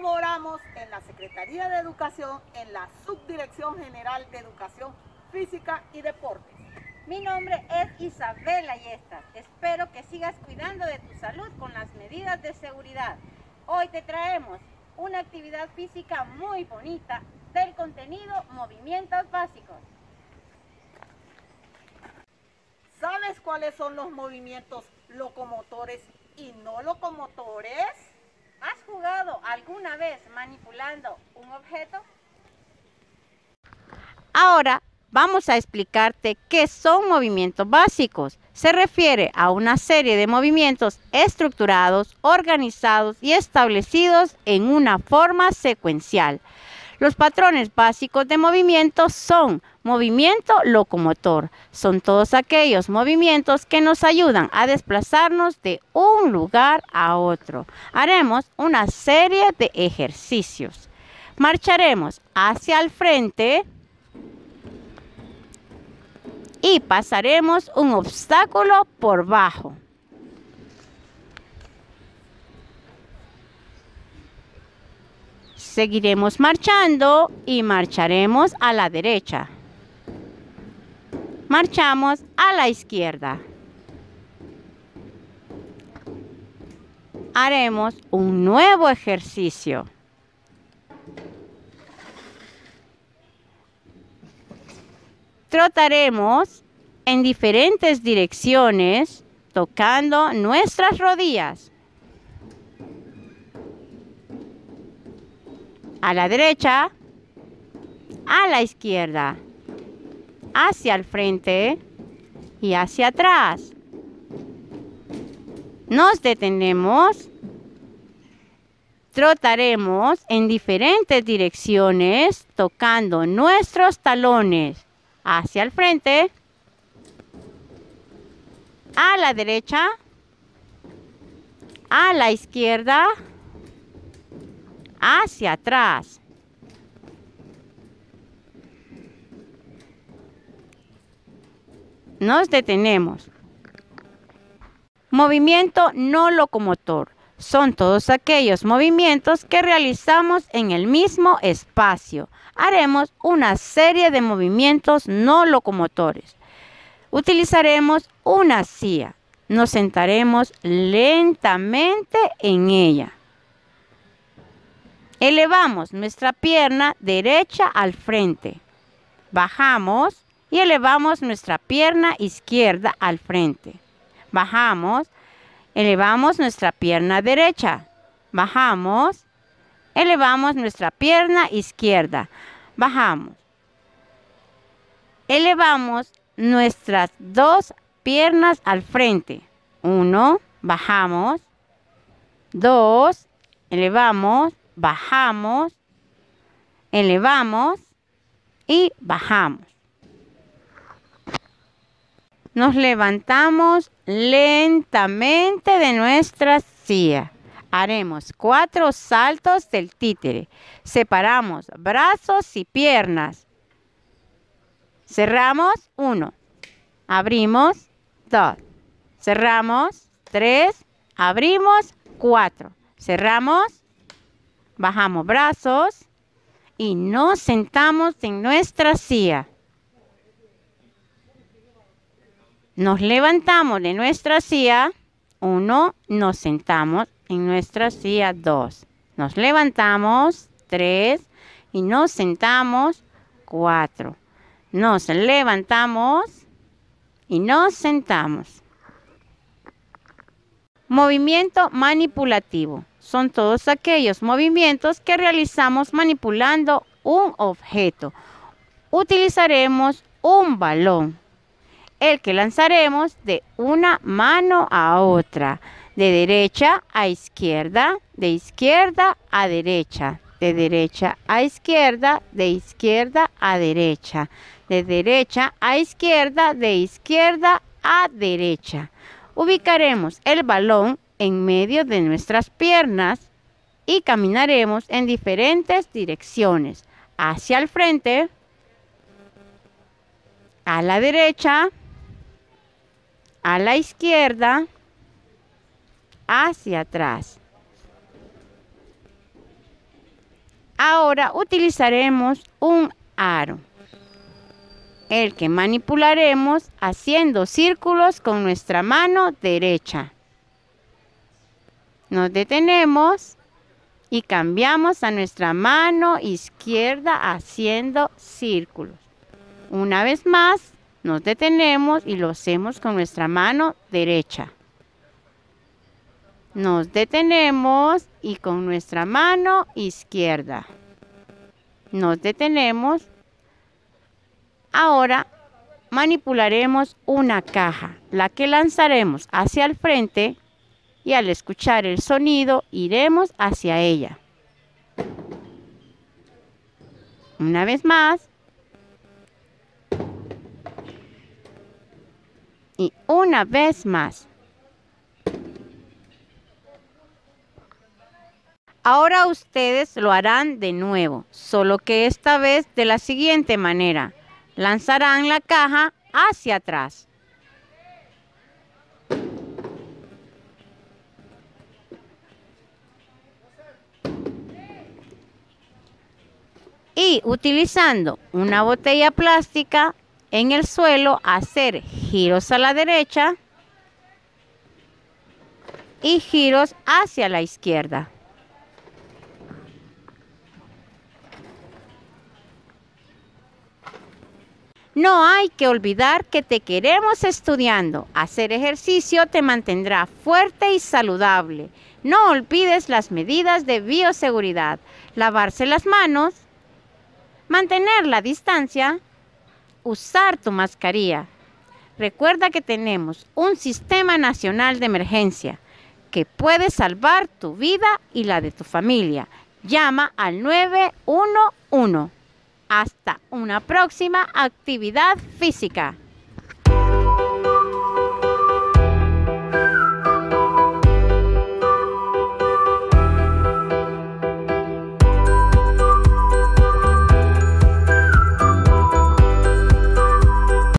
Laboramos en la Secretaría de Educación en la Subdirección General de Educación Física y Deportes. Mi nombre es Isabel Ayestas. Espero que sigas cuidando de tu salud con las medidas de seguridad. Hoy te traemos una actividad física muy bonita del contenido Movimientos Básicos. ¿Sabes cuáles son los movimientos locomotores y no locomotores? ¿Has jugado alguna vez manipulando un objeto? Ahora vamos a explicarte qué son movimientos básicos. Se refiere a una serie de movimientos estructurados, organizados y establecidos en una forma secuencial. Los patrones básicos de movimiento son movimiento locomotor. Son todos aquellos movimientos que nos ayudan a desplazarnos de un lugar a otro. Haremos una serie de ejercicios. Marcharemos hacia el frente y pasaremos un obstáculo por bajo. Seguiremos marchando y marcharemos a la derecha. Marchamos a la izquierda. Haremos un nuevo ejercicio. Trotaremos en diferentes direcciones tocando nuestras rodillas. A la derecha, a la izquierda, hacia el frente y hacia atrás. Nos detenemos, trotaremos en diferentes direcciones tocando nuestros talones hacia el frente, a la derecha, a la izquierda, hacia atrás. Nos detenemos. Movimiento no locomotor. Son todos aquellos movimientos que realizamos en el mismo espacio. Haremos una serie de movimientos no locomotores. Utilizaremos una silla. Nos sentaremos lentamente en ella. Elevamos nuestra pierna derecha al frente. Bajamos y elevamos nuestra pierna izquierda al frente. Bajamos, elevamos nuestra pierna derecha. Bajamos, elevamos nuestra pierna izquierda. Bajamos. Elevamos nuestras dos piernas al frente. Uno, bajamos. Dos, elevamos bajamos, elevamos y bajamos. Nos levantamos lentamente de nuestra silla. Haremos cuatro saltos del títere. Separamos brazos y piernas. Cerramos uno. Abrimos dos. Cerramos tres. Abrimos cuatro. Cerramos Bajamos brazos y nos sentamos en nuestra silla. Nos levantamos de nuestra silla. Uno, nos sentamos en nuestra silla. Dos, nos levantamos. Tres, y nos sentamos. Cuatro, nos levantamos y nos sentamos. Movimiento manipulativo son todos aquellos movimientos que realizamos manipulando un objeto. Utilizaremos un balón, el que lanzaremos de una mano a otra, de derecha a izquierda, de izquierda a derecha, de derecha a izquierda, de izquierda a derecha, de derecha a izquierda, de izquierda a derecha. Ubicaremos el balón en medio de nuestras piernas y caminaremos en diferentes direcciones. Hacia el frente, a la derecha, a la izquierda, hacia atrás. Ahora utilizaremos un aro, el que manipularemos haciendo círculos con nuestra mano derecha. Nos detenemos y cambiamos a nuestra mano izquierda haciendo círculos. Una vez más, nos detenemos y lo hacemos con nuestra mano derecha. Nos detenemos y con nuestra mano izquierda. Nos detenemos. Ahora manipularemos una caja, la que lanzaremos hacia el frente y al escuchar el sonido iremos hacia ella. Una vez más. Y una vez más. Ahora ustedes lo harán de nuevo, solo que esta vez de la siguiente manera. Lanzarán la caja hacia atrás. Y utilizando una botella plástica en el suelo hacer giros a la derecha y giros hacia la izquierda. No hay que olvidar que te queremos estudiando. Hacer ejercicio te mantendrá fuerte y saludable. No olvides las medidas de bioseguridad. Lavarse las manos, mantener la distancia, usar tu mascarilla. Recuerda que tenemos un sistema nacional de emergencia que puede salvar tu vida y la de tu familia. Llama al 911. Hasta una próxima actividad física.